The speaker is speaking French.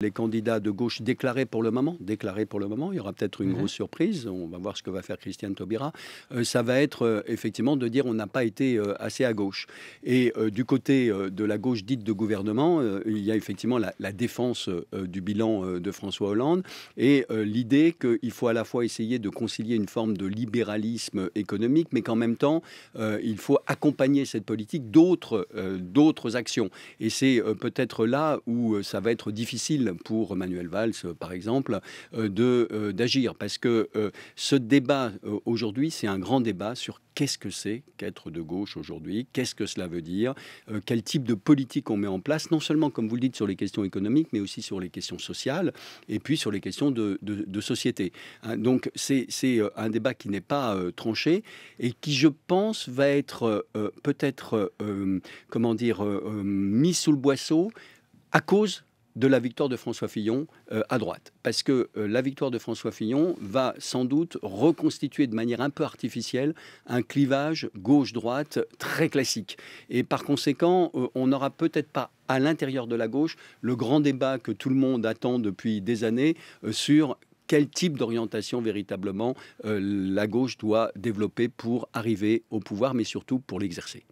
les candidats de gauche déclarés pour le moment, déclarés pour le moment, il y aura peut-être une Mhm. grosse surprise, on va voir ce que va faire Christiane Taubira, Euh, ça va être euh, effectivement de dire on n'a pas été euh, assez à gauche. Et du côté de la gauche dite de gouvernement, il y a effectivement la, la défense du bilan de François Hollande et l'idée qu'il faut à la fois essayer de concilier une forme de libéralisme économique, mais qu'en même temps, il faut accompagner cette politique d'autres actions. Et c'est peut-être là où ça va être difficile pour Manuel Valls, euh, par exemple, euh, de euh, d'agir, parce que ce débat aujourd'hui, c'est un grand débat sur qu'est-ce que c'est qu'être de gauche aujourd'hui, qu'est-ce que cela veut dire, quel type de politique on met en place, non seulement, comme vous le dites, sur les questions économiques, mais aussi sur les questions sociales, et puis sur les questions de, de- société. Hein, donc c'est un débat qui n'est pas tranché et qui, je pense, va être peut-être, comment dire, mis sous le boisseau à cause de la victoire de François Fillon euh, à droite. Parce que euh, la victoire de François Fillon va sans doute reconstituer de manière un peu artificielle un clivage gauche-droite très classique. Et par conséquent, euh, on n'aura peut-être pas à l'intérieur de la gauche le grand débat que tout le monde attend depuis des années sur quel type d'orientation véritablement la gauche doit développer pour arriver au pouvoir, mais surtout pour l'exercer.